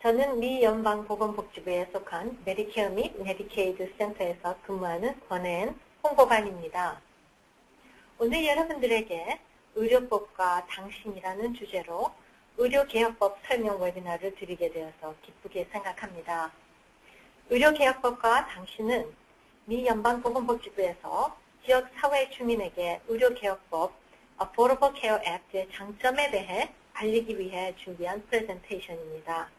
저는 미 연방보건복지부에 속한 메디케어 및 메디케이드 센터에서 근무하는 권혜은 홍보관입니다. 오늘 여러분들에게 의료법과 당신이라는 주제로 의료개혁법 설명 webinar를 드리게 되어서 기쁘게 생각합니다. 의료개혁법과 당신은 미 연방보건복지부에서 지역 사회 주민에게 의료개혁법 Affordable Care Act의 장점에 대해 알리기 위해 준비한 프레젠테이션입니다.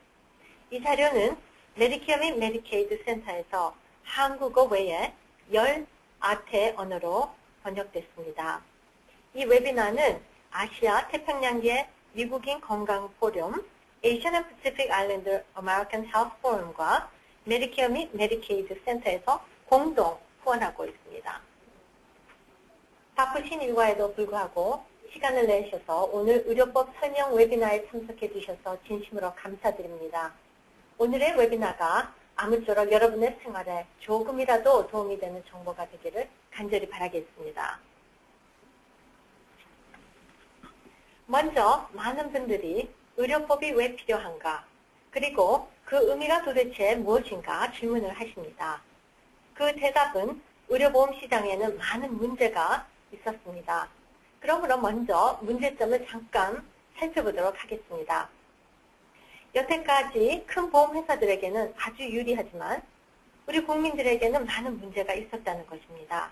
이 자료는 메디케어 및 메디케이드 센터에서 한국어 외에 10아태 언어로 번역됐습니다. 이 웨비나는 아시아 태평양계 미국인 건강 포럼, Asian and Pacific Islander American Health Forum과 메디케어 및 메디케이드 센터에서 공동 후원하고 있습니다. 바쁘신 일과에도 불구하고 시간을 내셔서 오늘 의료법 설명 웨비나에 참석해 주셔서 진심으로 감사드립니다. 오늘의 웨비나가 아무쪼록 여러분의 생활에 조금이라도 도움이 되는 정보가 되기를 간절히 바라겠습니다. 먼저 많은 분들이 의료법이 왜 필요한가 그리고 그 의미가 도대체 무엇인가 질문을 하십니다. 그 대답은 의료보험 시장에는 많은 문제가 있었습니다. 그러므로 먼저 문제점을 잠깐 살펴보도록 하겠습니다. 여태까지 큰 보험회사들에게는 아주 유리하지만 우리 국민들에게는 많은 문제가 있었다는 것입니다.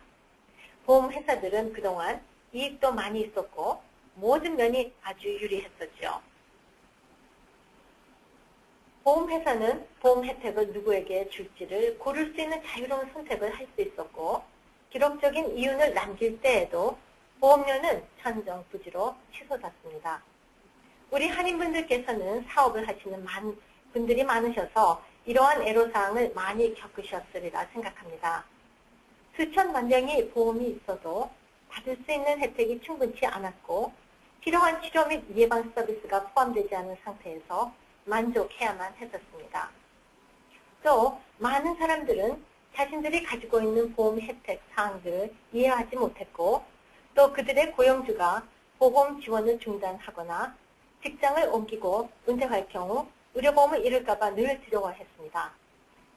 보험회사들은 그동안 이익도 많이 있었고 모든 면이 아주 유리했었죠. 보험회사는 보험 혜택을 누구에게 줄지를 고를 수 있는 자유로운 선택을 할 수 있었고 기록적인 이윤을 남길 때에도 보험료는 천정부지로 치솟았습니다. 우리 한인분들께서는 사업을 하시는 많, 분들이 많으셔서 이러한 애로사항을 많이 겪으셨으리라 생각합니다. 수천만 명이 보험이 있어도 받을 수 있는 혜택이 충분치 않았고 필요한 치료 및 예방 서비스가 포함되지 않은 상태에서 만족해야만 했었습니다. 또 많은 사람들은 자신들이 가지고 있는 보험 혜택 사항들을 이해하지 못했고 또 그들의 고용주가 보험 지원을 중단하거나 직장을 옮기고 은퇴할 경우 의료보험을 잃을까봐 늘 두려워했습니다.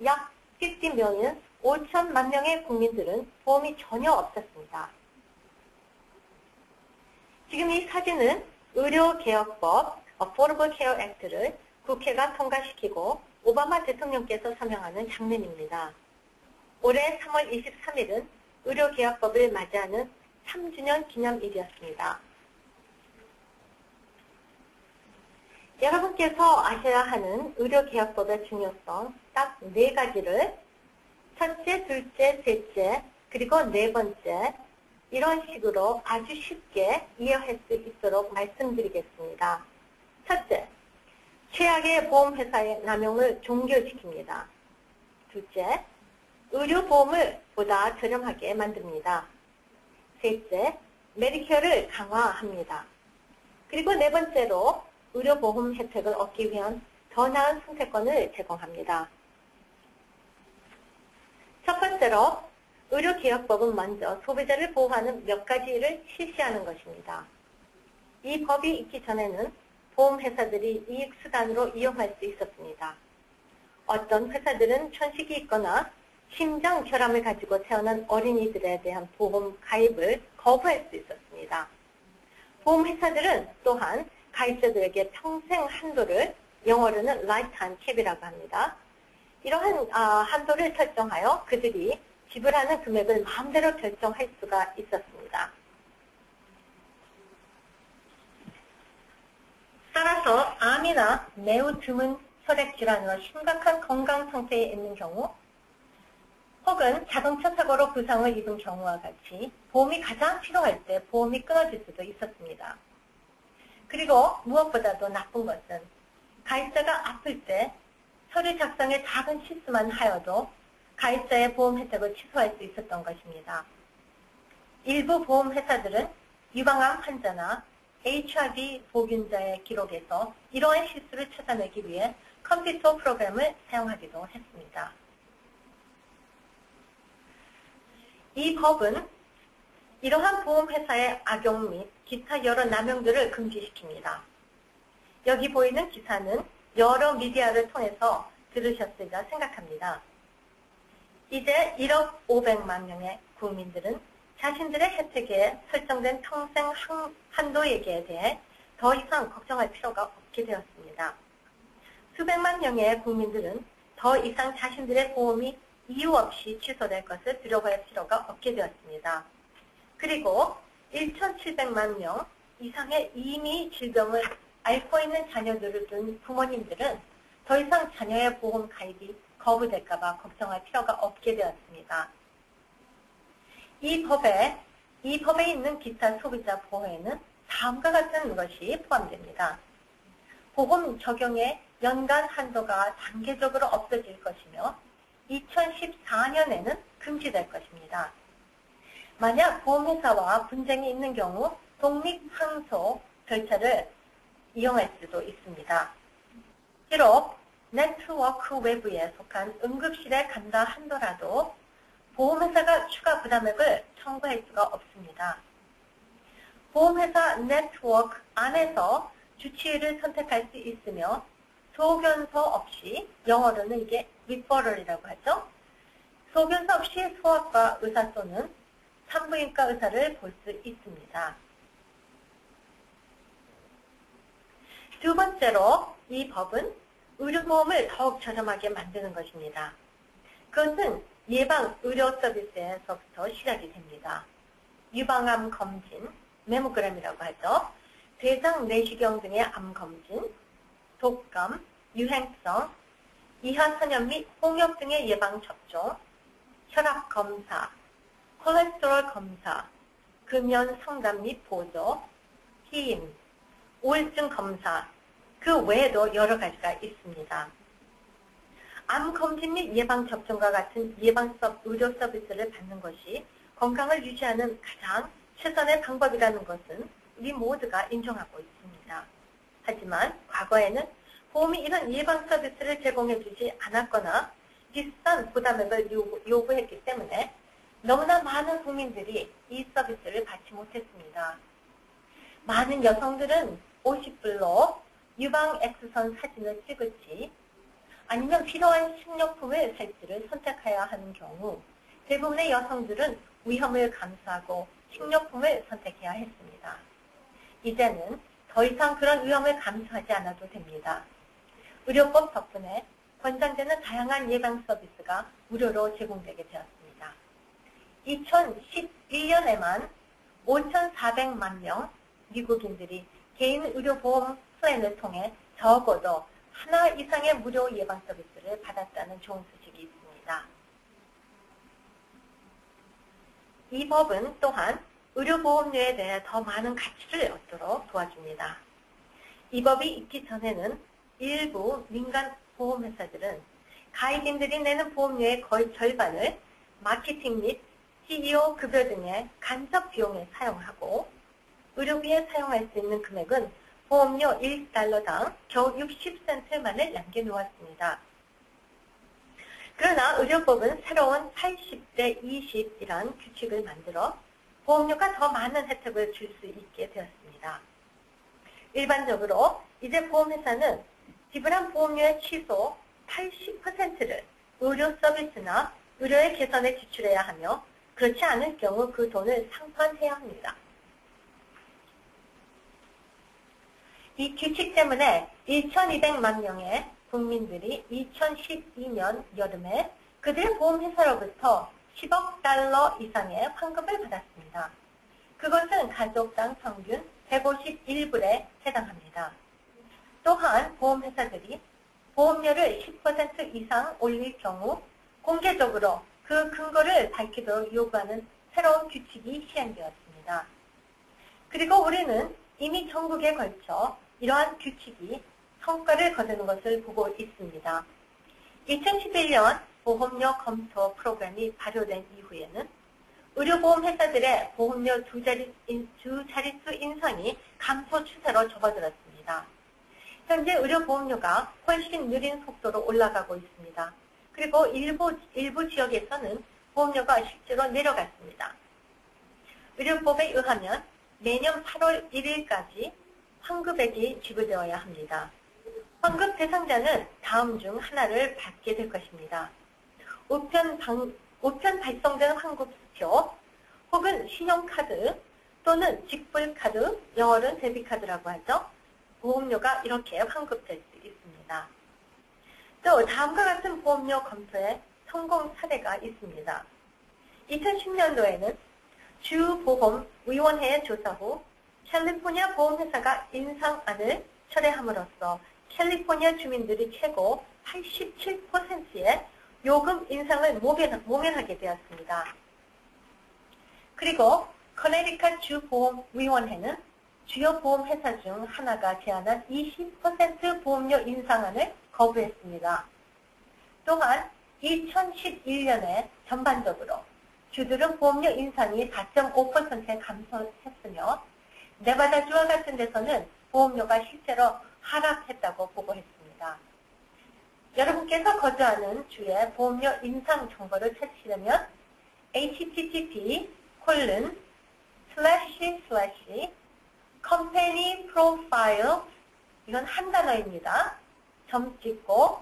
약 50million, 5천만 명의 국민들은 보험이 전혀 없었습니다. 지금 이 사진은 의료개혁법 Affordable Care Act를 국회가 통과시키고 오바마 대통령께서 서명하는 장면입니다. 올해 3월 23일은 의료개혁법을 맞이하는 3주년 기념일이었습니다. 여러분께서 아셔야 하는 의료개혁법의 중요성 딱 네 가지를 첫째, 둘째, 셋째, 그리고 네 번째 이런 식으로 아주 쉽게 이해할 수 있도록 말씀드리겠습니다. 첫째, 최악의 보험회사의 남용을 종결시킵니다. 둘째, 의료보험을 보다 저렴하게 만듭니다. 셋째, 메디케어를 강화합니다. 그리고 네 번째로 의료보험 혜택을 얻기 위한 더 나은 선택권을 제공합니다. 첫 번째로 의료개혁법은 먼저 소비자를 보호하는 몇 가지를 실시하는 것입니다. 이 법이 있기 전에는 보험회사들이 이익수단으로 이용할 수 있었습니다. 어떤 회사들은 천식이 있거나 심장 결함을 가지고 태어난 어린이들에 대한 보험 가입을 거부할 수 있었습니다. 보험회사들은 또한 가입자들에게 평생 한도를 영어로는 lifetime cap이라고 합니다. 이러한 아, 한도를 설정하여 그들이 지불하는 금액을 마음대로 결정할 수가 있었습니다. 따라서 암이나 매우 드문 혈액 질환으로 심각한 건강 상태에 있는 경우 혹은 자동차 사고로 부상을 입은 경우와 같이 보험이 가장 필요할 때 보험이 끊어질 수도 있었습니다. 그리고 무엇보다도 나쁜 것은 가입자가 아플 때 서류 작성에 작은 실수만 하여도 가입자의 보험 혜택을 취소할 수 있었던 것입니다. 일부 보험회사들은 유방암 환자나 HIV 보균자의 기록에서 이러한 실수를 찾아내기 위해 컴퓨터 프로그램을 사용하기도 했습니다. 이 법은 이러한 보험회사의 악용 및 기타 여러 남용들을 금지시킵니다. 여기 보이는 기사는 여러 미디어를 통해서 들으셨으리라 생각합니다. 이제 1억 500만 명의 국민들은 자신들의 혜택에 설정된 평생 한도 얘기에 대해 더 이상 걱정할 필요가 없게 되었습니다. 수백만 명의 국민들은 더 이상 자신들의 보험이 이유 없이 취소될 것을 두려워할 필요가 없게 되었습니다. 그리고 1,700만 명 이상의 이미 질병을 앓고 있는 자녀들을 둔 부모님들은 더 이상 자녀의 보험 가입이 거부될까봐 걱정할 필요가 없게 되었습니다. 이 법에 이 법에 있는 기타 소비자 보호에는 다음과 같은 것이 포함됩니다. 보험 적용의 연간 한도가 단계적으로 없어질 것이며 2014년에는 금지될 것입니다. 만약 보험회사와 분쟁이 있는 경우 독립항소 절차를 이용할 수도 있습니다. 비록 네트워크 외부에 속한 응급실에 간다 한더라도 보험회사가 추가 부담액을 청구할 수가 없습니다. 보험회사 네트워크 안에서 주치의를 선택할 수 있으며 소견서 없이 영어로는 이게 referral이라고 하죠. 소견서 없이 소아과 의사 또는 산부인과 의사를 볼 수 있습니다. 두 번째로 이 법은 의료보험을 더욱 저렴하게 만드는 것입니다. 그것은 예방 의료 서비스에서부터 시작이 됩니다. 유방암 검진, 메모그램이라고 하죠. 대장 내시경 등의 암 검진, 독감, 유행성, 이하 선염 및 홍역 등의 예방 접종, 혈압 검사, 콜레스테롤 검사, 금연 상담 및 보조, 희임, 우울증 검사, 그 외에도 여러 가지가 있습니다. 암 검진 및 예방 접종과 같은 예방 의료 서비스를 받는 것이 건강을 유지하는 가장 최선의 방법이라는 것은 우리 모두가 인정하고 있습니다. 하지만 과거에는 보험이 이런 예방 서비스를 제공해주지 않았거나 비싼 부담액을 요구, 했기 때문에 너무나 많은 국민들이 이 서비스를 받지 못했습니다. 많은 여성들은 50불로 유방 X선 사진을 찍을지 아니면 필요한 식료품을 살지를 선택해야 하는 경우 대부분의 여성들은 위험을 감수하고 식료품을 선택해야 했습니다. 이제는 더 이상 그런 위험을 감수하지 않아도 됩니다. 의료법 덕분에 권장되는 다양한 예방 서비스가 무료로 제공되게 되었습니다. 2011년에만 5,400만 명 미국인들이 개인 의료보험 플랜을 통해 적어도 하나 이상의 무료 예방 서비스를 받았다는 좋은 소식이 있습니다. 이 법은 또한 의료보험료에 대해 더 많은 가치를 얻도록 도와줍니다. 이 법이 있기 전에는 일부 민간 보험회사들은 가입인들이 내는 보험료의 거의 절반을 마케팅 및 CEO 급여 등의 간접 비용에 사용하고 의료비에 사용할 수 있는 금액은 보험료 1달러당 겨우 60센트만을 남겨놓았습니다. 그러나 의료법은 새로운 80대 20이란 규칙을 만들어 보험료가 더 많은 혜택을 줄 수 있게 되었습니다. 일반적으로 이제 보험회사는 지불한 보험료의 취소 80%를 의료 서비스나 의료의 개선에 지출해야 하며 그렇지 않을 경우 그 돈을 상환해야 합니다. 이 규칙 때문에 1,200만 명의 국민들이 2012년 여름에 그들의 보험회사로부터 10억 달러 이상의 환급을 받았습니다. 그것은 가족당 평균 151불에 해당합니다. 또한 보험회사들이 보험료를 10% 이상 올릴 경우 공개적으로 그 근거를 밝히도록 요구하는 새로운 규칙이 시행되었습니다. 그리고 우리는 이미 전국에 걸쳐 이러한 규칙이 성과를 거두는 것을 보고 있습니다. 2011년 보험료 검토 프로그램이 발효된 이후에는 의료보험 회사들의 보험료 두, 자리, 두 자릿수 인상이 감소 추세로 접어들었습니다. 현재 의료보험료가 훨씬 느린 속도로 올라가고 있습니다. 그리고 일부, 일부 지역에서는 보험료가 실제로 내려갔습니다. 의료법에 의하면 매년 8월 1일까지 환급액이 지불되어야 합니다. 환급 대상자는 다음 중 하나를 받게 될 것입니다. 우편, 방, 우편 발송된 환급수표 혹은 신용카드 또는 직불카드, 영어로는 데비카드라고 하죠. 보험료가 이렇게 환급될 수 있습니다. 또 다음과 같은 보험료 검토에 성공 사례가 있습니다. 2010년도에는 주보험위원회의 조사 후 캘리포니아 보험회사가 인상안을 철회함으로써 캘리포니아 주민들이 최고 87%의 요금 인상을 모면하게 되었습니다. 그리고 커네리카 주보험위원회는 주요 보험회사 중 하나가 제안한 20% 보험료 인상안을 거부했습니다. 또한 2011년에 전반적으로 주들은 보험료 인상이 4.5%에 감소했으며 네바다주와 같은 데서는 보험료가 실제로 하락했다고 보고했습니다. 여러분께서 거주하는 주의 보험료 인상 정보를 찾으려면 http colon slash slash company profile 이건 한 단어입니다. 점 찍고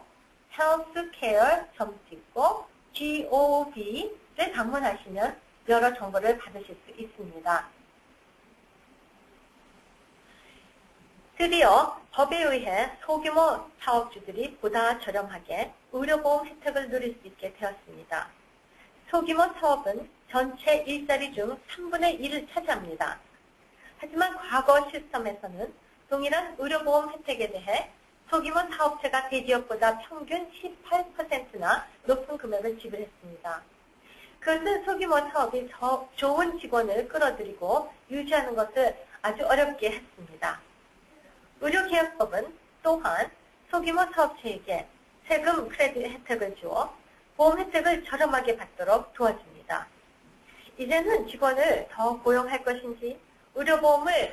healthcare 점 찍고 gov를 방문하시면 여러 정보를 받으실 수 있습니다. 드디어 법에 의해 소규모 사업주들이 보다 저렴하게 의료보험 혜택을 누릴 수 있게 되었습니다. 소규모 사업은 전체 일자리 중 3분의 1을 차지합니다. 하지만 과거 시스템에서는 동일한 의료보험 혜택에 대해 소규모 사업체가 대기업보다 평균 18%나 높은 금액을 지불했습니다. 그것은 소규모 사업이 좋은 직원을 끌어들이고 유지하는 것을 아주 어렵게 했습니다. 의료계약법은 또한 소규모 사업체에게 세금 크레딧 혜택을 주어 보험 혜택을 저렴하게 받도록 도와줍니다. 이제는 직원을 더 고용할 것인지 의료보험을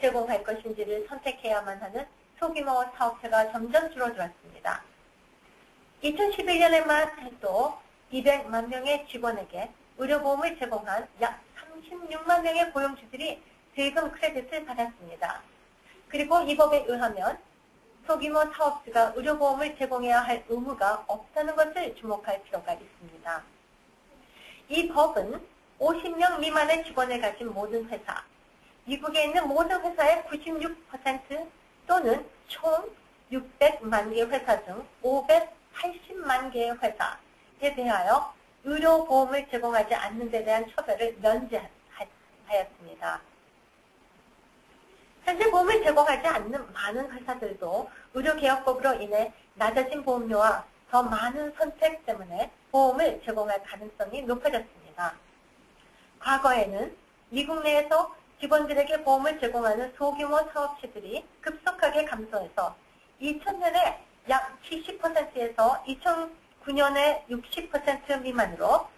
제공할 것인지를 선택해야만 하는 소규모 사업체가 점점 줄어들었습니다. 2011년에만 해도 200만 명의 직원에게 의료보험을 제공한 약 36만 명의 고용주들이 세금 크레딧을 받았습니다. 그리고 이 법에 의하면 소규모 사업주가 의료보험을 제공해야 할 의무가 없다는 것을 주목할 필요가 있습니다. 이 법은 50명 미만의 직원을 가진 모든 회사, 미국에 있는 모든 회사의 96% 또는 총 600만 개 회사 중 580만 개의 회사에 대하여 의료보험을 제공하지 않는 데 대한 처벌을 면제하였습니다. 현재 보험을 제공하지 않는 많은 회사들도 의료개혁법으로 인해 낮아진 보험료와 더 많은 선택 때문에 보험을 제공할 가능성이 높아졌습니다. 과거에는 미국 내에서 직원들에게 보험을 제공하는 소규모 사업체들이 급속하게 감소해서 2000년에 약 70%에서 2009년에 60% 미만으로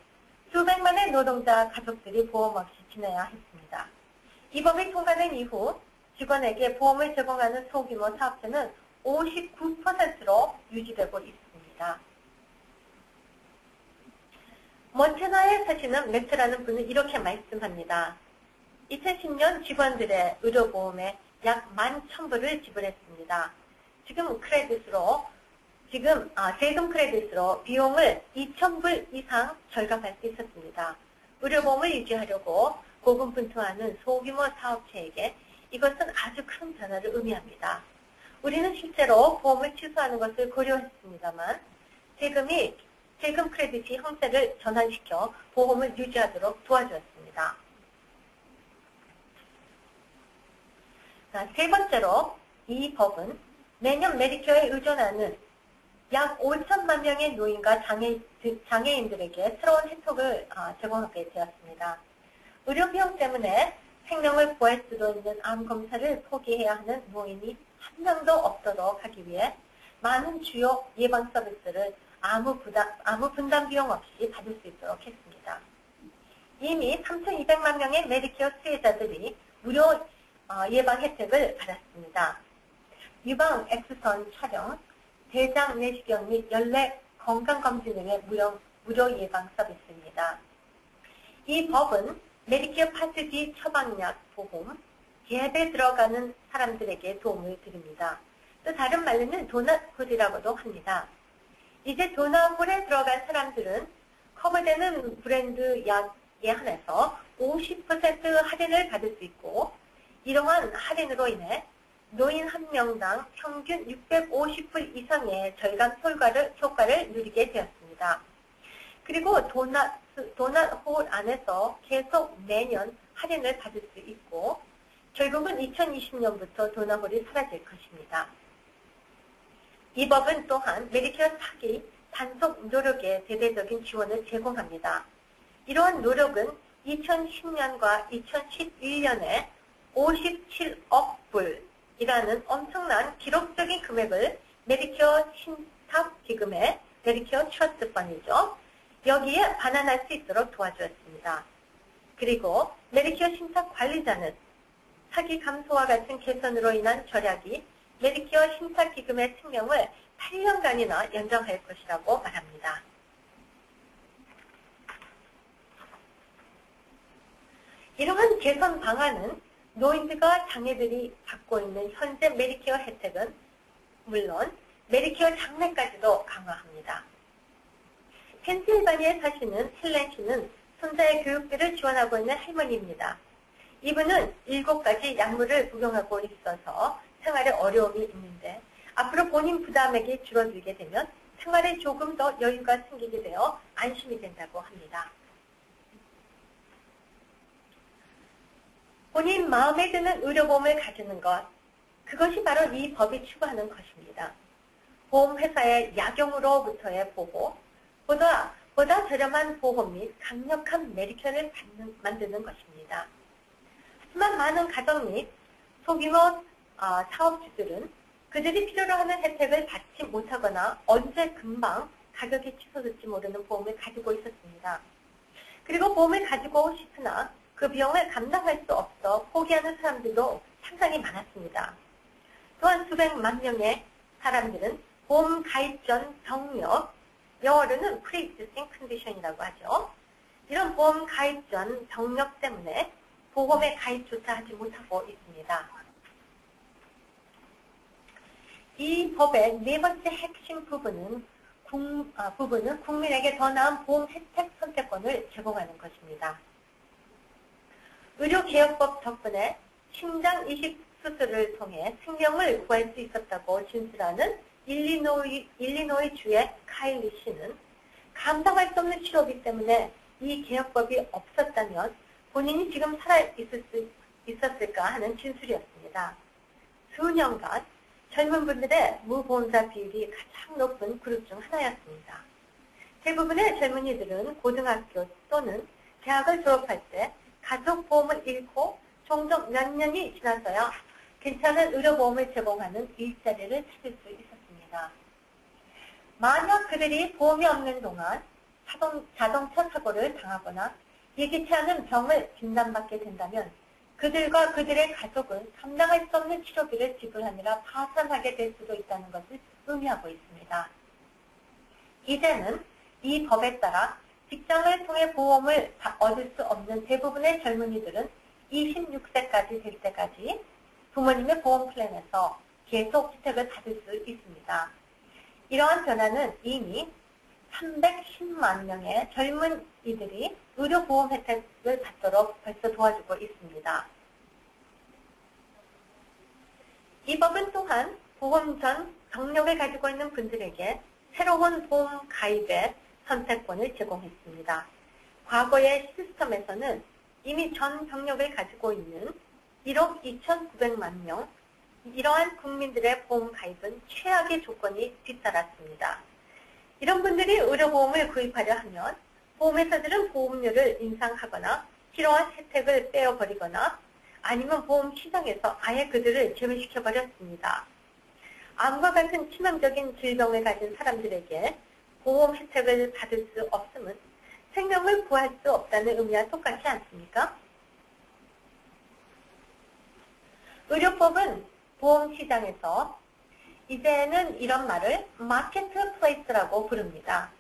수백만의 노동자 가족들이 보험 없이 지내야 했습니다. 이 법이 통과된 이후 직원에게 보험을 제공하는 소규모 사업체는 59%로 유지되고 있습니다. 몬테나에 사시는 맥트라는 분은 이렇게 말씀합니다. 2010년 직원들의 의료보험에 약 11,000불을 지불했습니다. 지금 크레딧으로 지금 아, 세금 크레딧으로 비용을 2,000불 이상 절감할 수 있었습니다. 의료보험을 유지하려고 고군분투하는 소규모 사업체에게 이것은 아주 큰 변화를 의미합니다. 우리는 실제로 보험을 취소하는 것을 고려했습니다만 세금이 세금 크레딧이 형태를 전환시켜 보험을 유지하도록 도와주었습니다. 자, 세 번째로 이 법은 매년 메디케어에 의존하는 약 5천만 명의 노인과 장애, 장애인들에게 새로운 혜택을 아, 제공하게 되었습니다. 의료 비용 때문에 생명을 구할 수도 있는 암 검사를 포기해야 하는 노인이 한 명도 없도록 하기 위해 많은 주요 예방 서비스를 아무 부담, 아무 분담 비용 없이 받을 수 있도록 했습니다. 이미 3,200만 명의 메디케어 수혜자들이 무료 어, 예방 혜택을 받았습니다. 유방 엑스선 촬영, 대장 내시경 및 연례 건강검진 등의 무료, 무료 예방 서비스입니다. 이 법은 메디케어 Part D 처방약 보험, 갭에 들어가는 사람들에게 도움을 드립니다. 또 다른 말로는 donut hole이라고도 합니다. 이제 donut hole에 들어간 사람들은 커버되는 브랜드 약에 한해서 50% 할인을 받을 수 있고 이러한 할인으로 인해 노인 한 명당 평균 650불 이상의 절감 효과를, 효과를 누리게 되었습니다. 그리고 donut, donut hole 안에서 계속 매년 할인을 받을 수 있고 결국은 2020년부터 donut hole이 사라질 것입니다. 이 법은 또한 메디케어 사기 단속 노력에 대대적인 지원을 제공합니다. 이러한 노력은 2010년과 2011년에 57억 불이라는 엄청난 기록적인 금액을 메디케어 신탁 기금의 메디케어 trust fund이죠. 여기에 반환할 수 있도록 도와주었습니다. 그리고 메디케어 신탁 관리자는 사기 감소와 같은 개선으로 인한 절약이 메디케어 신탁 기금의 생명을 8년간이나 연장할 것이라고 말합니다. 이러한 개선 방안은 노인들과 장애들이 받고 있는 현재 메디케어 혜택은 물론 메디케어 장래까지도 강화합니다. 펜실바니아에 사시는 헬렌 씨는 손자의 교육비를 지원하고 있는 할머니입니다. 이분은 일곱 가지 약물을 복용하고 있어서 생활에 어려움이 있는데 앞으로 본인 부담액이 줄어들게 되면 생활에 조금 더 여유가 생기게 되어 안심이 된다고 합니다. 본인 마음에 드는 의료보험을 가지는 것, 그것이 바로 이 법이 추구하는 것입니다. 보험회사의 약용으로부터의 보호, 보다, 보다 저렴한 보험 및 강력한 메리케어를 받는, 만드는 것입니다. 하지만 많은 가정 및 소규모 어, 사업주들은 그들이 필요로 하는 혜택을 받지 못하거나 언제 금방 가격이 치솟을지 모르는 보험을 가지고 있었습니다. 그리고 보험을 가지고 싶으나 그 비용을 감당할 수 없어 포기하는 사람들도 상당히 많았습니다. 또한 수백만 명의 사람들은 보험 가입 전 병력, 영어로는 pre-existing condition이라고 하죠. 이런 보험 가입 전 병력 때문에 보험에 가입조차 하지 못하고 있습니다. 이 법의 네 번째 핵심 부분은, 국, 아, 부분은 국민에게 더 나은 보험 혜택 선택권을 제공하는 것입니다. 의료개혁법 덕분에 심장 이식 수술을 통해 생명을 구할 수 있었다고 진술하는 일리노이, 일리노이 주의 카일리 씨는 감당할 수 없는 치료비 때문에 이 개혁법이 없었다면 본인이 지금 살아있을 수 있었을까 하는 진술이었습니다. 수년간 젊은 분들의 무보험자 비율이 가장 높은 그룹 중 하나였습니다. 대부분의 젊은이들은 고등학교 또는 대학을 졸업할 때 가족 보험을 잃고 종종 몇 년이 지나서야 괜찮은 의료보험을 제공하는 일자리를 찾을 수 있었습니다. 만약 그들이 보험이 없는 동안 자동, 자동차 사고를 당하거나 예기치 않은 병을 진단받게 된다면 그들과 그들의 가족은 감당할 수 없는 치료비를 지불하느라 파산하게 될 수도 있다는 것을 의미하고 있습니다. 이제는 이 법에 따라 직장을 통해 보험을 얻을 수 없는 대부분의 젊은이들은 26세까지 될 때까지 부모님의 보험 플랜에서 계속 혜택을 받을 수 있습니다. 이러한 변화는 이미 310만 명의 젊은 이들이 의료보험 혜택을 받도록 벌써 도와주고 있습니다. 이 법은 또한 보험 전 경력을 가지고 있는 분들에게 새로운 보험 가입의 선택권을 제공했습니다. 과거의 시스템에서는 이미 전 경력을 가지고 있는 1억 2,900만 명, 이러한 국민들의 보험 가입은 최악의 조건이 뒤따랐습니다. 이런 분들이 의료보험을 구입하려 하면 보험회사들은 보험료를 인상하거나 필요한 혜택을 떼어버리거나 아니면 보험 시장에서 아예 그들을 제외시켜버렸습니다. 암과 같은 치명적인 질병을 가진 사람들에게 보험 혜택을 받을 수 없음은 생명을 구할 수 없다는 의미와 똑같지 않습니까? 의료법은 보험 시장에서 이제는 이런 말을 마켓플레이스라고 부릅니다.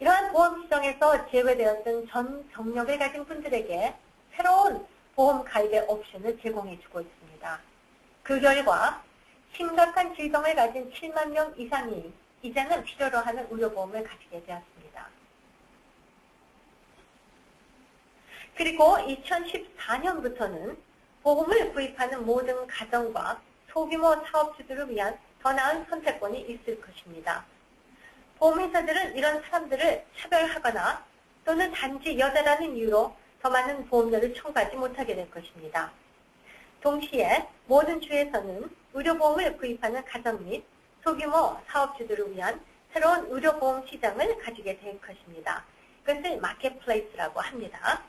이러한 보험 시장에서 제외되었던 전 경력을 가진 분들에게 새로운 보험 가입의 옵션을 제공해주고 있습니다. 그 결과 심각한 질병을 가진 7만 명 이상이 이제는 필요로 하는 의료보험을 가지게 되었습니다. 그리고 2014년부터는 보험을 구입하는 모든 가정과 소규모 사업주들을 위한 더 나은 선택권이 있을 것입니다. 보험회사들은 이런 사람들을 차별하거나 또는 단지 여자라는 이유로 더 많은 보험료를 청구하지 못하게 될 것입니다. 동시에 모든 주에서는 의료보험을 구입하는 가정 및 소규모 사업주들을 위한 새로운 의료보험 시장을 가지게 될 것입니다. 그것을 marketplace라고 합니다.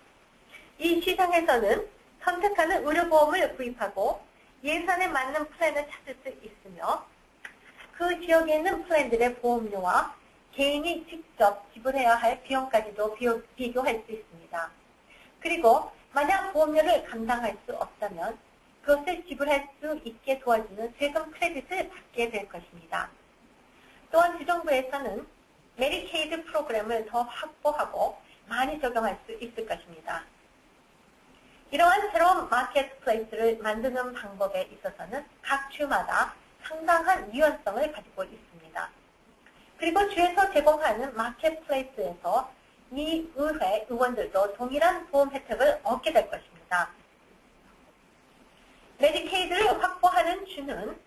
이 시장에서는 선택하는 의료보험을 구입하고 예산에 맞는 플랜을 찾을 수 있으며 그 지역에 있는 플랜들의 보험료와 개인이 직접 지불해야 할 비용까지도 비교할 수 있습니다. 그리고 만약 보험료를 감당할 수 없다면 그것을 지불할 수 있게 도와주는 세금 크레딧을 받게 될 것입니다. 또한 주정부에서는 메디케이드 프로그램을 더 확보하고 많이 적용할 수 있을 것입니다. 이러한 새로운 marketplace를 만드는 방법에 있어서는 각 주마다 상당한 유연성을 가지고 있습니다. 그리고 주에서 제공하는 marketplace에서 이 의회 의원들도 동일한 보험 혜택을 얻게 될 것입니다. 메디케이드를 확보하는 주는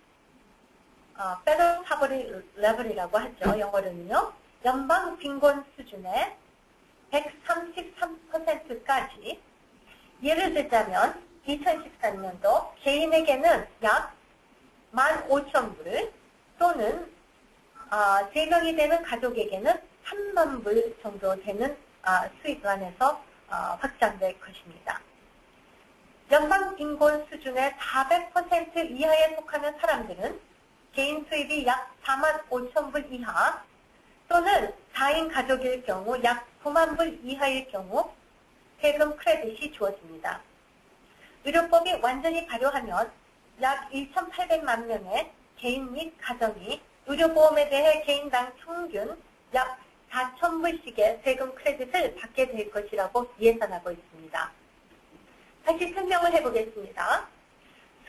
어, Federal Poverty Level이라고 하죠. 영어로는요. 연방 빈곤 수준의 133%까지 예를 들자면 2013년도 개인에게는 약 15,000불 또는 아, 3명이 되는 가족에게는 3만 불 정도 되는 아, 수입안에서 아, 확장될 것입니다. 연방 빈곤 수준의 400% 이하에 속하는 사람들은 개인 수입이 약 4만 5천 불 이하 또는 4인 가족일 경우 약 9만 불 이하일 경우 세금 크레딧이 주어집니다. 의료법이 완전히 발효하면 약 1,800만 명의 개인 및 가정이 의료보험에 대해 개인당 평균 약 4,000불씩의 세금 credit을 받게 될 것이라고 예상하고 있습니다. 다시 설명을 해보겠습니다.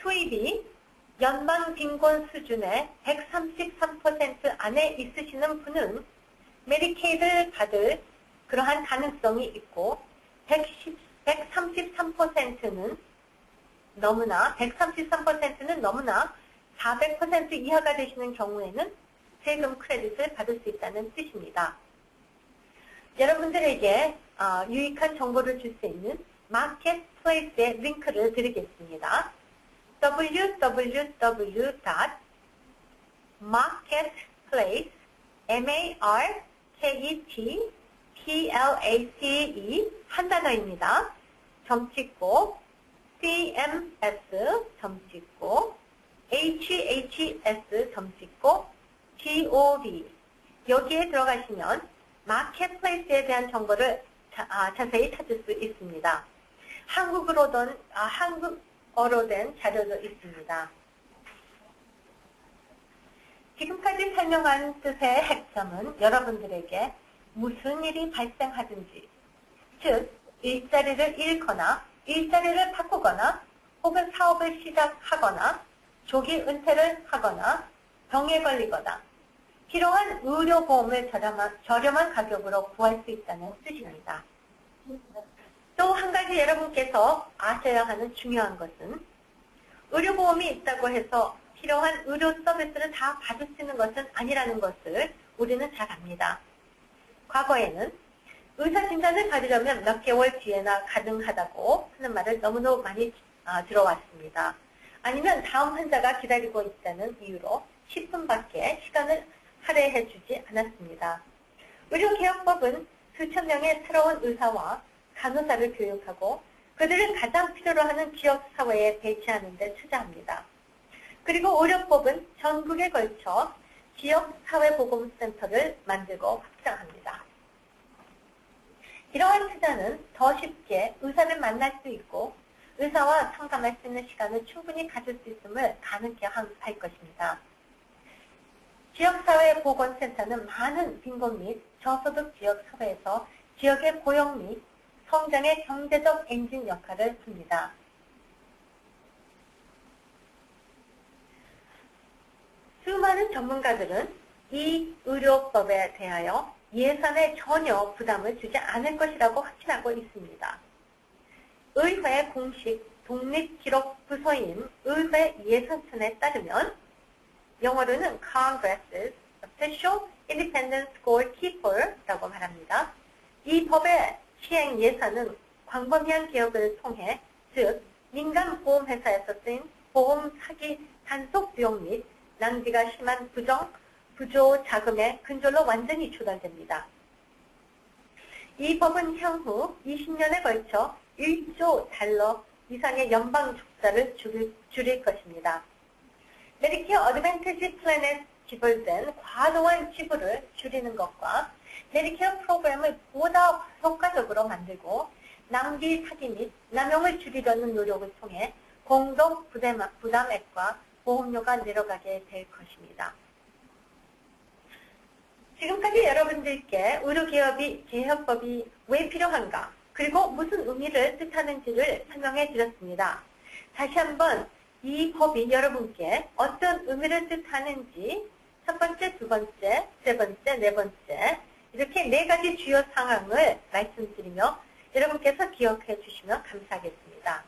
수입이 연방 빈곤 수준의 133% 안에 있으시는 분은 메디케이드를 받을 그러한 가능성이 있고 110, 133%는 너무나 133%는 너무나 400% 이하가 되시는 경우에는 세금 크레딧을 받을 수 있다는 뜻입니다. 여러분들에게 어, 유익한 정보를 줄 수 있는 마켓플레이스의 링크를 드리겠습니다. www.marketplace m-a-r-k-e-t p-l-a-c-e 한 단어입니다. 점 찍고 cms 점 찍고 hhs 점 찍고 gov 여기에 들어가시면 마켓플레이스에 대한 정보를 자, 아, 자세히 찾을 수 있습니다. 한국어로 된, 아, 한국어로 된 자료도 있습니다. 지금까지 설명한 뜻의 핵심은 여러분들에게 무슨 일이 발생하든지, 즉 일자리를 잃거나 일자리를 바꾸거나 혹은 사업을 시작하거나 조기 은퇴를 하거나 병에 걸리거나 필요한 의료보험을 저렴한, 저렴한 가격으로 구할 수 있다는 뜻입니다. 또 한 가지 여러분께서 아셔야 하는 중요한 것은 의료보험이 있다고 해서 필요한 의료 서비스를 다 받을 수 있는 것은 아니라는 것을 우리는 잘 압니다. 과거에는 의사 진단을 받으려면 몇 개월 뒤에나 가능하다고 하는 말을 너무너무 많이 아, 들어왔습니다. 아니면 다음 환자가 기다리고 있다는 이유로 10분밖에 시간을 할애해 주지 않았습니다. 의료개혁법은 수천 명의 새로운 의사와 간호사를 교육하고 그들을 가장 필요로 하는 지역사회에 배치하는 데 투자합니다. 그리고 의료법은 전국에 걸쳐 지역 사회보건센터를 만들고 확장합니다. 이러한 투자는 더 쉽게 의사를 만날 수 있고 의사와 상담할 수 있는 시간을 충분히 가질 수 있음을 가능케 할 것입니다. 지역사회보건센터는 많은 빈곤 및 저소득 지역 사회에서 지역의 고용 및 성장의 경제적 엔진 역할을 합니다. 수많은 전문가들은 이 의료법에 대하여 예산에 전혀 부담을 주지 않을 것이라고 확신하고 있습니다. 의회 공식 독립기록부서인 의회 예산천에 따르면 영어로는 Congress's Official Independent Scorekeeper라고 말합니다. 이 법의 시행 예산은 광범위한 개혁을 통해 즉 민간 보험회사에서 쓰인 보험 사기 단속 비용 및 낭비가 심한 부정, 부조 자금의 근절로 완전히 조달됩니다. 이 법은 향후 20년에 걸쳐 1조 달러 이상의 연방 적자를 줄일, 줄일 것입니다. Medicare Advantage plan에 지불된 과도한 지불을 줄이는 것과 메디케어 프로그램을 보다 효과적으로 만들고 낭비 사기 및 남용을 줄이려는 노력을 통해 공동 부담액과 보험료가 내려가게 될 것입니다. 지금까지 여러분들께 의료기업이 개혁법이 왜 필요한가 그리고 무슨 의미를 뜻하는지를 설명해 드렸습니다. 다시 한번 이 법이 여러분께 어떤 의미를 뜻하는지 첫 번째, 두 번째, 세 번째, 네 번째 이렇게 네 가지 주요 상황을 말씀드리며 여러분께서 기억해 주시면 감사하겠습니다.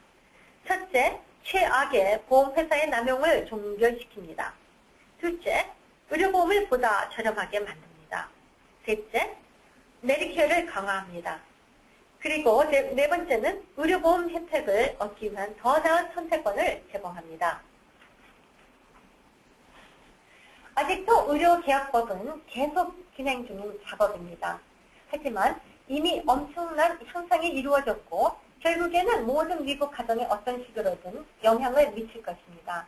첫째, 최악의 보험회사의 남용을 종결시킵니다. 둘째, 의료보험을 보다 저렴하게 만듭니다. 셋째, 메디케어를 강화합니다. 그리고 네 번째는 의료보험 혜택을 얻기 위한 더 나은 선택권을 제공합니다. 아직도 의료계약법은 계속 진행 중인 작업입니다. 하지만 이미 엄청난 향상이 이루어졌고 결국에는 모든 미국 가정에 어떤 식으로든 영향을 미칠 것입니다.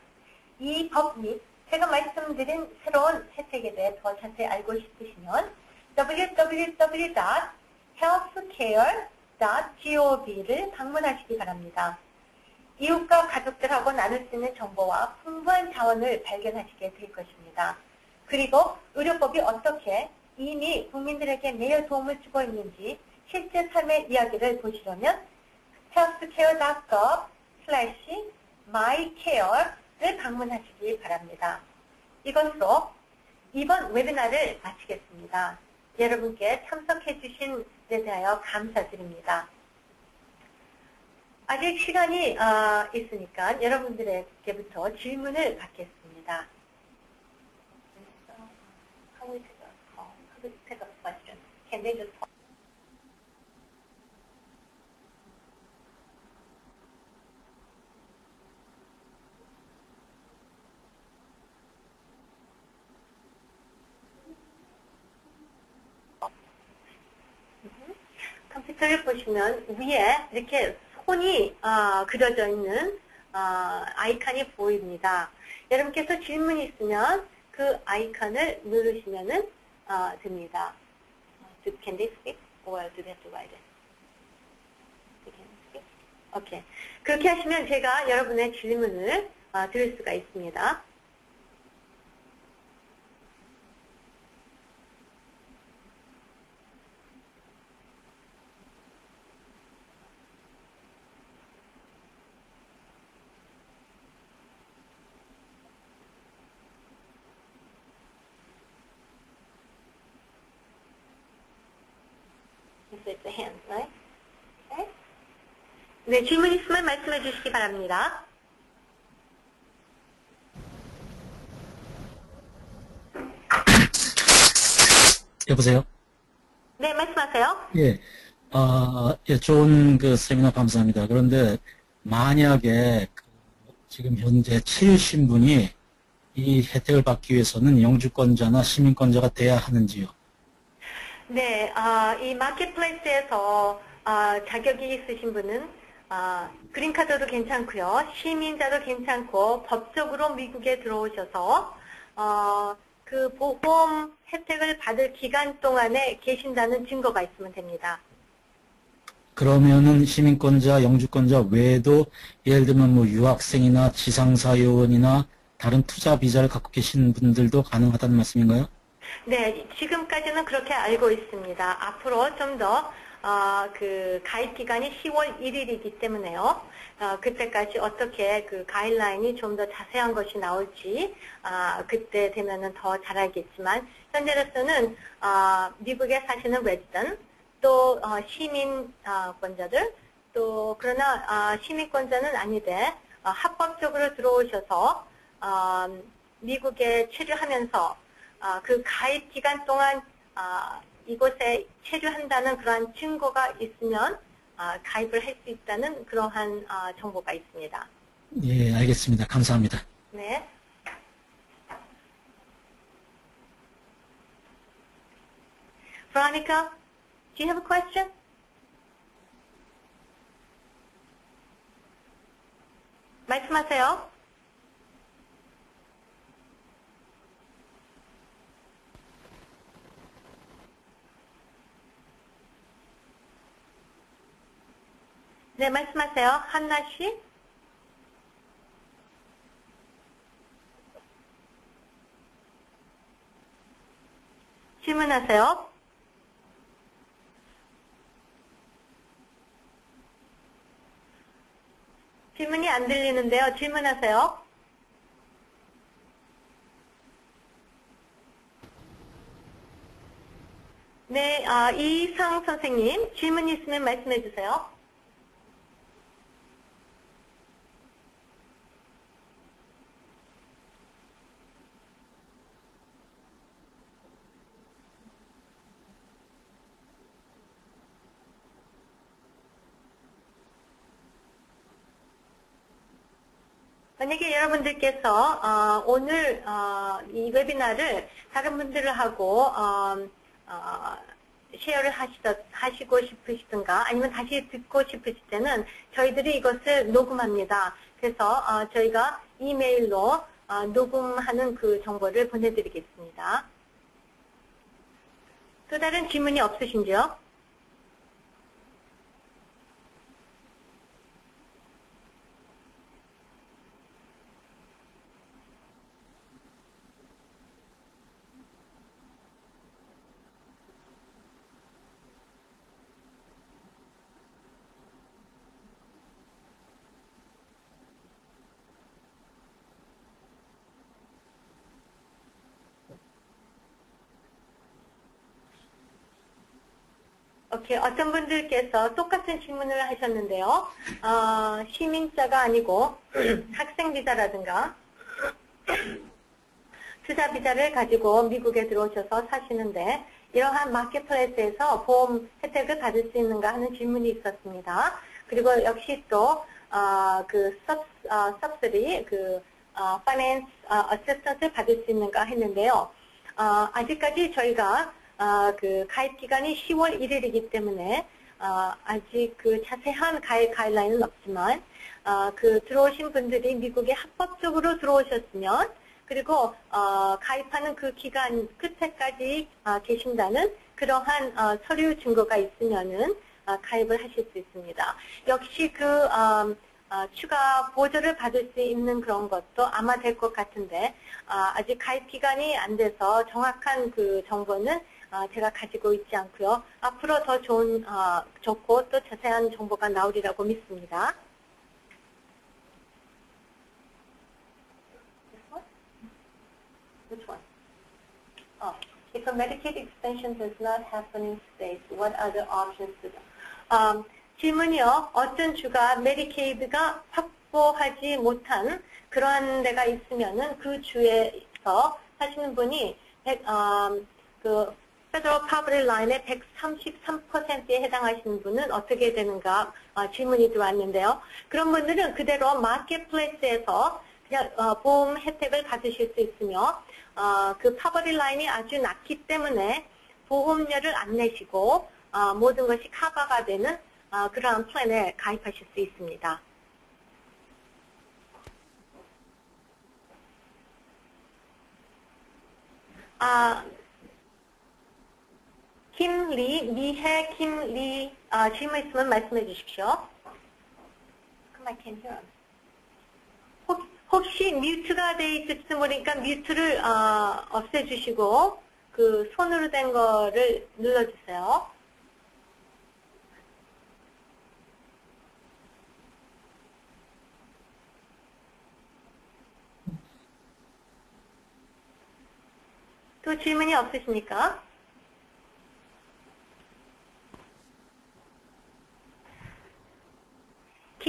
이 법 및 제가 말씀드린 새로운 혜택에 대해 더 자세히 알고 싶으시면 www.healthcare.gov를 방문하시기 바랍니다. 이웃과 가족들하고 나눌 수 있는 정보와 풍부한 자원을 발견하시게 될 것입니다. 그리고 의료법이 어떻게 이미 국민들에게 매일 도움을 주고 있는지 실제 삶의 이야기를 보시려면 healthcare.gov slash mycare를 방문하시기 바랍니다. 이것으로 이번 웨비나를 마치겠습니다. 여러분께 참석해 주신 데 대하여 감사드립니다. 아직 시간이 어, 있으니까 여러분들에게부터 질문을 받겠습니다. How we take a call? How we take a question? Can they just 컴퓨터를 보시면 위에 이렇게 손이 어, 그려져 있는 어, 아이콘이 보입니다. 여러분께서 질문이 있으면 그 아이콘을 누르시면 어, 됩니다. Can they speak or do they have to write it? 오케이. 그렇게 하시면 제가 여러분의 질문을 어, 드릴 수가 있습니다. 네, 질문 있으면 말씀해 주시기 바랍니다. 여보세요? 네, 말씀하세요. 예. 어, 예, 좋은 그 세미나 감사합니다. 그런데 만약에 그 지금 현재 치유신 분이 이 혜택을 받기 위해서는 영주권자나 시민권자가 돼야 하는지요? 네, 아, 이 마켓플레이스에서 아, 자격이 있으신 분은 아, 그린카드도 괜찮고요. 시민자도 괜찮고 법적으로 미국에 들어오셔서 어, 그 보험 혜택을 받을 기간 동안에 계신다는 증거가 있으면 됩니다. 그러면은 시민권자, 영주권자 외에도 예를 들면 뭐 유학생이나 지상사요원이나 다른 투자 비자를 갖고 계신 분들도 가능하다는 말씀인가요? 네, 지금까지는 그렇게 알고 있습니다. 앞으로 좀더 아, 그 가입 기간이 10월 1일이기 때문에요. 아, 그때까지 어떻게 그 가이드라인이 좀 더 자세한 것이 나올지 아, 그때 되면은 더 잘 알겠지만 현재로서는 아, 미국에 사시는 레지던 또 어, 시민권자들 또 그러나 아, 시민권자는 아니되 어, 합법적으로 들어오셔서 어, 미국에 체류하면서 아, 그 가입 기간 동안 아, 이곳에 체류한다는 그러한 증거가 있으면 아, 가입을 할 수 있다는 그러한 아, 정보가 있습니다. 예, 알겠습니다. 감사합니다. 네. Veronica, do you have a question? 말씀하세요. 네, 말씀하세요. 한나 씨. 질문하세요. 질문이 안 들리는데요. 질문하세요. 네, 아, 이상 선생님, 질문 있으면 말씀해 주세요. 만약에 여러분들께서 어, 오늘 어, 이 웨비나를 다른 분들하고 어, 어, 쉐어를 하시더, 하시고 싶으시든가 아니면 다시 듣고 싶으실 때는 저희들이 이것을 녹음합니다. 그래서 어, 저희가 이메일로 어, 녹음하는 그 정보를 보내드리겠습니다. 또 다른 질문이 없으신지요? 오케이, 어떤 분들께서 똑같은 질문을 하셨는데요. 어, 시민자가 아니고 학생 비자라든가 투자 비자를 가지고 미국에 들어오셔서 사시는데 이러한 마켓플레이스에서 보험 혜택을 받을 수 있는가 하는 질문이 있었습니다. 그리고 역시 또 어, 그 섭, 어, subsidy, 그 어, finance 어, assistance를 받을 수 있는가 했는데요. 어, 아직까지 저희가 어, 그 가입 기간이 10월 1일이기 때문에 어, 아직 그 자세한 가입 가이드라인은 없지만 어, 그 들어오신 분들이 미국에 합법적으로 들어오셨으면 그리고 어, 가입하는 그 기간 끝에까지 어, 계신다는 그러한 어, 서류 증거가 있으면은 어, 가입을 하실 수 있습니다. 역시 그 어, 어, 추가 보조를 받을 수 있는 그런 것도 아마 될 것 같은데 어, 아직 가입 기간이 안 돼서 정확한 그 정보는 어, 제가 가지고 있지 않고요. 앞으로 더 좋은 어, 좋고 또 자세한 정보가 나오리라고 믿습니다. Which one? Oh, does not happen in states, what other options do? Um, 질문이요. 어떤 주가 메디케이드가 확보하지 못한 그러한 데가 있으면은 그 주에서 사시는 분이 백, 음, 그 Federal Poverty Line의 133%에 해당하시는 분은 어떻게 되는가 어, 질문이 들어왔는데요. 그런 분들은 그대로 marketplace에서 그냥 어, 보험 혜택을 받으실 수 있으며 어, 그 Poverty Line이 아주 낮기 때문에 보험료를 안 내시고 어, 모든 것이 커버가 되는 어, 그러한 플랜에 가입하실 수 있습니다. 아, 김리, 미해 김리 아, 질문 있으면 말씀해 주십시오. 혹, 혹시 뮤트가 돼 있을지 모르니까 뮤트를 아, 어, 없애주시고 그 손으로 된 거를 눌러주세요. 또 질문이 없으십니까?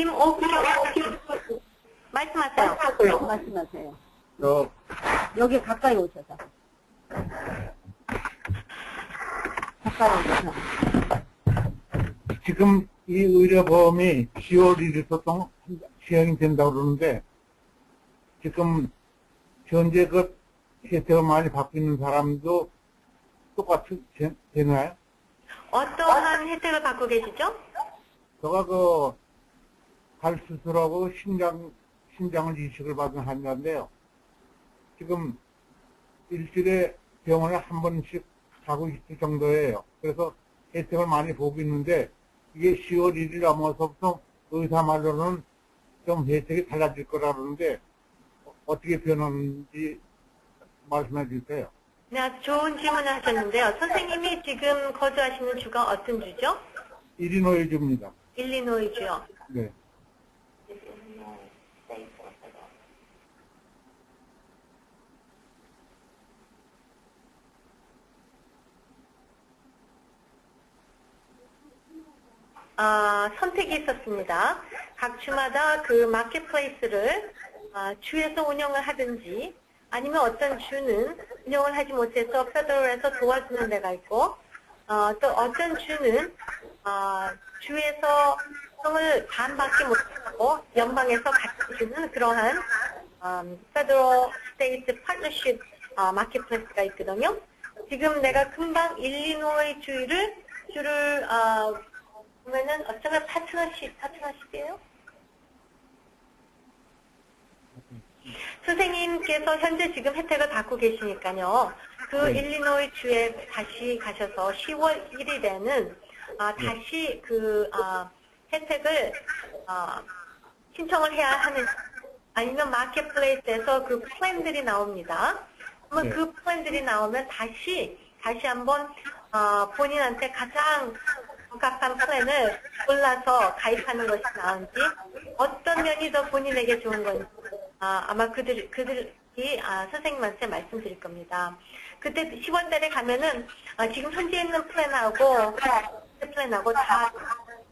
김옥, 말씀하세요. 말씀하세요. 저, 여기 가까이 오셔서. 가까이 오셔서. 지금 이 의료보험이 10월 1일부터 시행이 된다고 그러는데, 지금 현재 그 혜택을 많이 받고 있는 사람도 똑같이 되- 되나요? 어떠한 혜택을 받고 계시죠? 제가 그, 발 수술하고 심장, 심장을 이식을 받은 환자인데요. 지금 일주일에 병원에 한 번씩 가고 있을 정도예요. 그래서 혜택을 많이 보고 있는데, 이게 10월 1일 넘어서부터 의사 말로는 좀 혜택이 달라질 거라 그러는데, 어- 어떻게 변하는지 말씀해 주세요. 네, 아주 좋은 질문을 하셨는데요. 선생님이 지금 거주하시는 주가 어떤 주죠? 일리노이 주입니다. 일리노이주요. 네. 아, 선택이 있었습니다. 각 주마다 그 marketplace를 아, 주에서 운영을 하든지 아니면 어떤 주는 운영을 하지 못해서 federal에서 도와주는 데가 있고 어, 또 어떤 주는 아, 주에서 성을 반밖에 못하고 연방에서 같이 주는 그러한 음, federal state partnership 아, marketplace가 있거든요. 지금 내가 금방 일리노이 주를 주를 아, 보면은 어쩌면 파트너십 파트너십이에요? 선생님께서 현재 지금 혜택을 받고 계시니까요. 그 네. 일리노이 주에 다시 가셔서 10월 1일에는 아, 다시 그 아, 혜택을 아, 신청을 해야 하는 아니면 마켓플레이스에서 그 플랜들이 나옵니다. 그러면 네. 그 플랜들이 나오면 다시 다시 한번 아, 본인한테 가장 적합한 플랜을 골라서 가입하는 것이 나은지 어떤 면이 더 본인에게 좋은 건지 아, 아마 그들 그들이 아, 선생님한테 말씀드릴 겁니다. 그때 10월 달에 가면은 아, 지금 현재 있는 플랜하고 플랜하고 다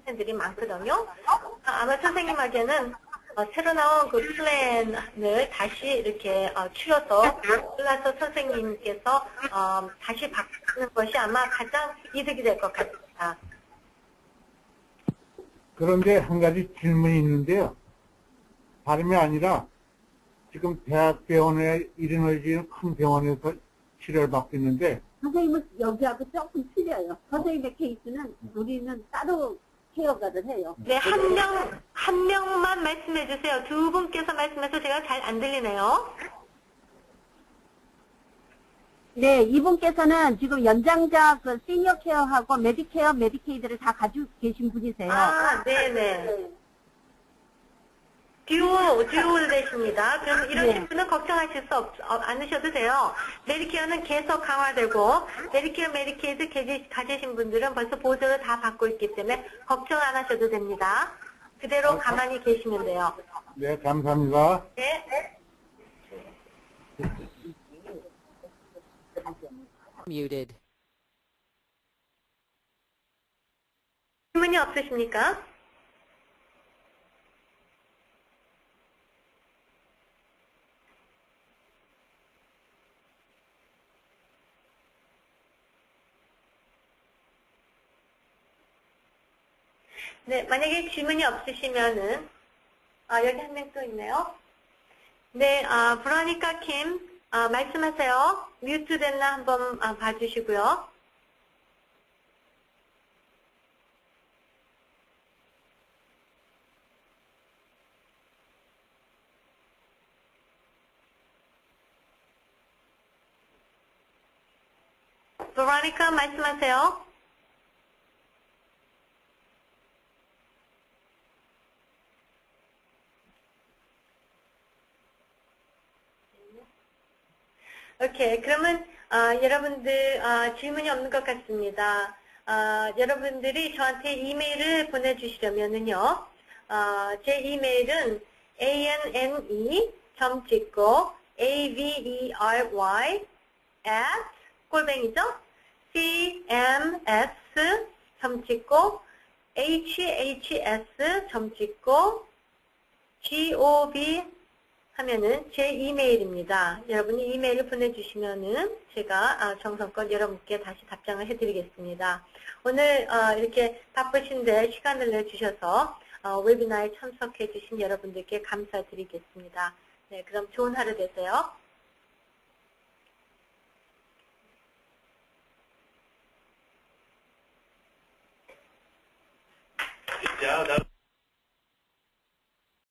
플랜들이 많거든요. 아, 아마 선생님에게는 어, 새로 나온 그 플랜을 다시 이렇게 어, 추려서 골라서 선생님께서 어, 다시 바꾸는 것이 아마 가장 이득이 될 것 같습니다. 그런데 한 가지 질문이 있는데요. 다름이 아니라 지금 대학병원에 일리노이주는 큰 병원에서 치료를 받고 있는데 선생님은 여기하고 조금 틀려요. 선생님의 케이스는 우리는 따로 케어가를 해요. 네, 한 명, 한 명만 말씀해 주세요. 두 분께서 말씀해서 제가 잘 안 들리네요. 네, 이분께서는 지금 연장자 그 시니어 케어하고 메디케어, 메디케이드를 다 가지고 계신 분이세요. 아, 네네. 듀오, 듀오 되십니다. 그럼 이런 네. 분은 걱정하실 수 없, 어, 않으셔도 돼요. 메디케어는 계속 강화되고, 메디케어, 메디케이드 가지- 가지신 분들은 벌써 보조를 다 받고 있기 때문에 걱정 안 하셔도 됩니다. 그대로 가만히 계시면 돼요. 네 감사합니다. 네. Muted. 질문이 없으십니까? 네, 만약에 질문이 없으시면은, 아, 여기 한 명 또 있네요. 네, 아, 브라니카 킴, 아, 말씀하세요. 뮤트 됐나 한번 아, 봐주시고요. 브라니카 말씀하세요. 오케이. 그러면 아, 여러분들 아, 질문이 없는 것 같습니다. 아, 여러분들이 저한테 이메일을 보내주시려면은요. 아, 제 이메일은 anne 점 찍고 avery at 꼴뱅이죠? cms 점 찍고 hhs 점 찍고 gov 하면은 제 이메일입니다. 여러분이 이메일을 보내주시면은 제가 아, 정성껏 여러분께 다시 답장을 해드리겠습니다. 오늘 어, 이렇게 바쁘신데 시간을 내주셔서 어, 웨비나에 참석해주신 여러분들께 감사드리겠습니다. 네, 그럼 좋은 하루 되세요. Yeah, that